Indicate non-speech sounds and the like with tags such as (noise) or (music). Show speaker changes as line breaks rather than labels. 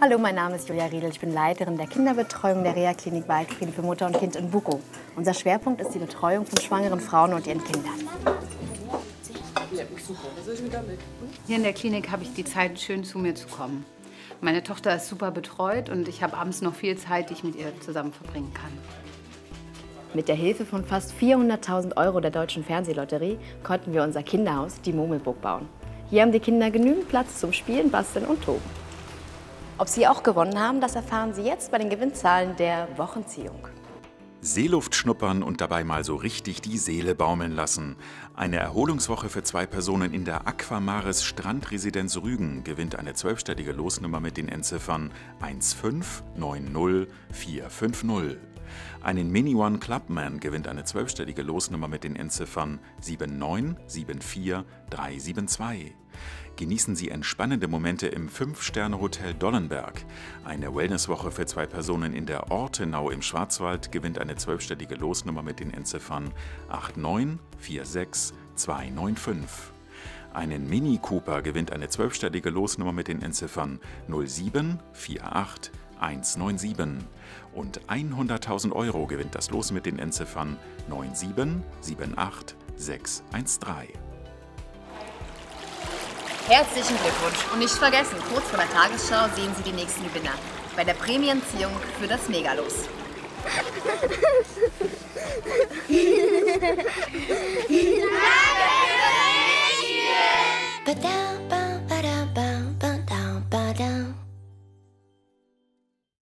Hallo, mein Name ist Julia Riedel. Ich bin Leiterin der Kinderbetreuung der Reha-Klinik Waldfrieden für Mutter und Kind in Buko. Unser Schwerpunkt ist die Betreuung von schwangeren Frauen und ihren Kindern.
Hier in der Klinik habe ich die Zeit, schön zu mir zu kommen. Meine Tochter ist super betreut und ich habe abends noch viel Zeit, die ich mit ihr zusammen verbringen kann.
Mit der Hilfe von fast 400.000 Euro der Deutschen Fernsehlotterie konnten wir unser Kinderhaus, die Murmelburg, bauen. Hier haben die Kinder genügend Platz zum Spielen, Basteln und Toben. Ob Sie auch gewonnen haben, das erfahren Sie jetzt bei den Gewinnzahlen der Wochenziehung.
Seeluft schnuppern und dabei mal so richtig die Seele baumeln lassen. Eine Erholungswoche für zwei Personen in der Aquamaris Strandresidenz Rügen gewinnt eine zwölfstellige Losnummer mit den Endziffern 1590450. Einen Mini One Clubman gewinnt eine zwölfstellige Losnummer mit den Endziffern 7974372. Genießen Sie entspannende Momente im 5-Sterne-Hotel Dollenberg. Eine Wellnesswoche für zwei Personen in der Ortenau im Schwarzwald gewinnt eine zwölfstellige Losnummer mit den Endziffern 8946295. Einen Mini Cooper gewinnt eine zwölfstellige Losnummer mit den Endziffern 0748197 und 100.000 Euro gewinnt das Los mit den Endziffern 9778613.
Herzlichen Glückwunsch und nicht vergessen, kurz vor der Tagesschau sehen Sie die nächsten Gewinner bei der Prämienziehung für das Megalos. (laughs) Danke,